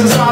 reasons